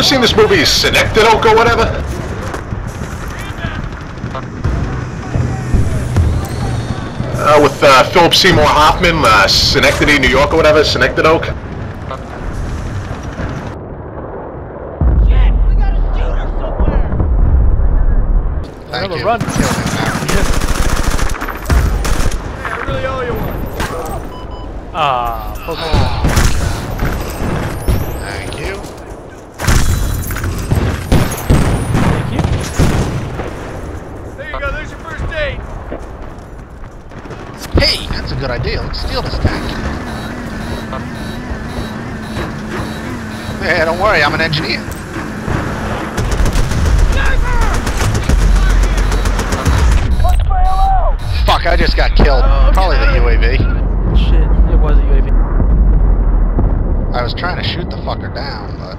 ever seen this movie Synecdoche or whatever? Uh, with uh, Philip Seymour Hoffman, uh, Synecdoche, New York or whatever, Synecdoche. Shit, we got a shooter somewhere. Thank Another you. run. Kill him Hey, that's a good idea. Let's steal this tank. Hey, don't worry, I'm an engineer. Fuck, I just got killed. Probably the UAV. Shit, it was a UAV. I was trying to shoot the fucker down, but...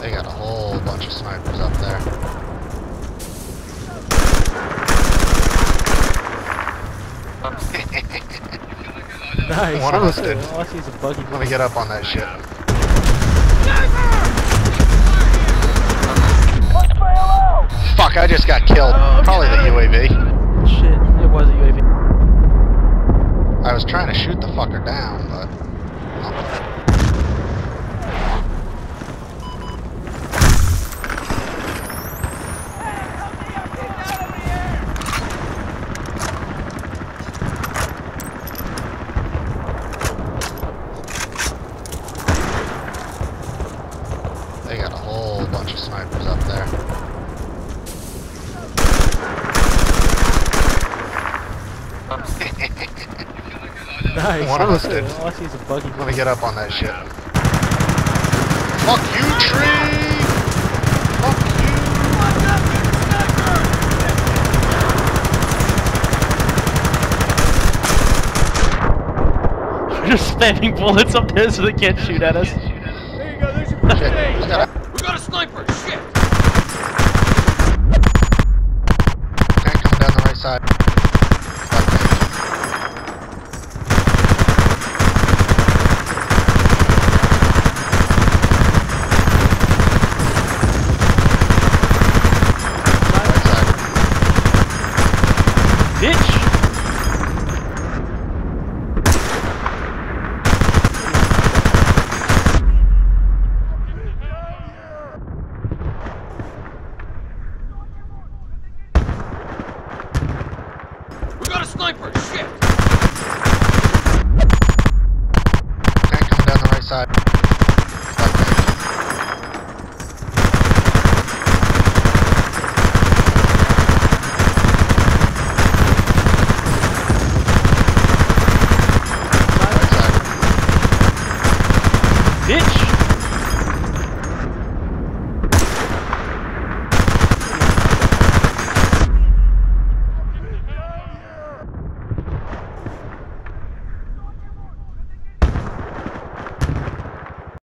They got a whole bunch of snipers up there. Nice. One of us did. All I see is a buggy. Let me get up on that shit. Fuck, I just got killed. Oh, Probably the UAV. Shit, it was a UAV. I was trying to shoot the fucker down, but... They got a whole bunch of snipers up there. Nice. One of us did. All I see is a buggy. Let me get up on that shit. Fuck you, tree! Fuck you! We're just spamming bullets up there so they can't shoot at us. There you go, there's your sniper! Shit! Tank coming down the. Right side. Bitch! Snipers!